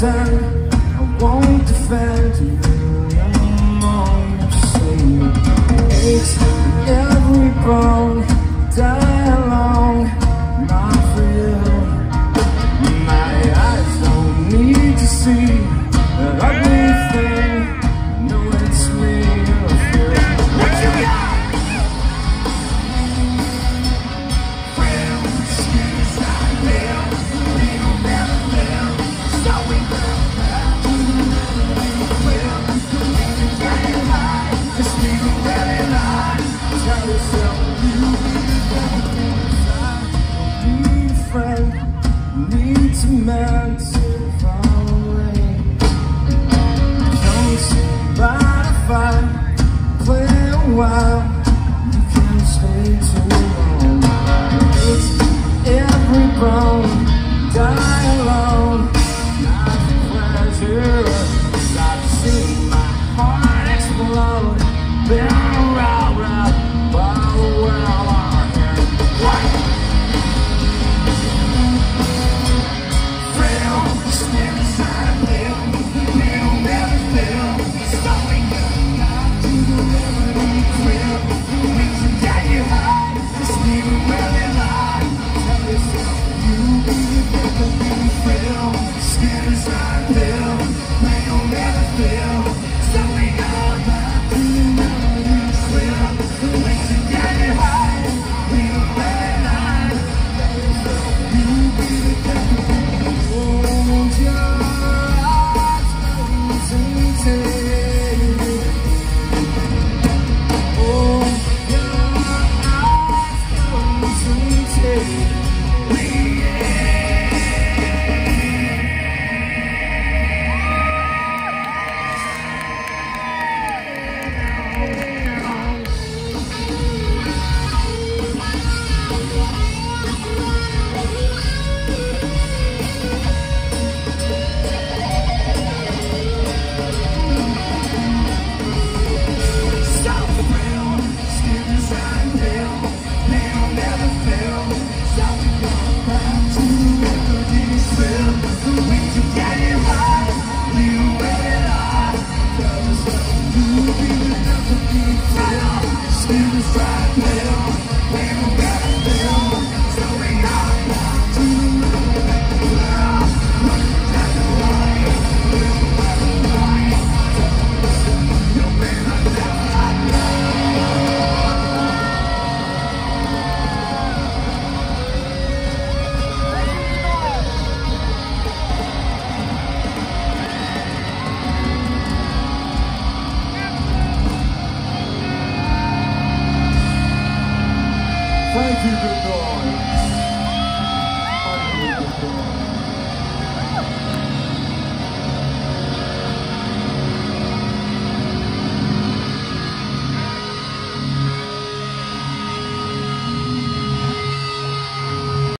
Pretend I won't defend you anymore. You see, aches in every bone, die alone, not for. My eyes don't need to see Need to man to fall away. Don't by the fire, play a while. You can stay too long. Every bone, die alone. Not pleasure. I've seen my heart explode. Been around, round, Scared Never be, never be fair. Still the fight, man. Man, I'm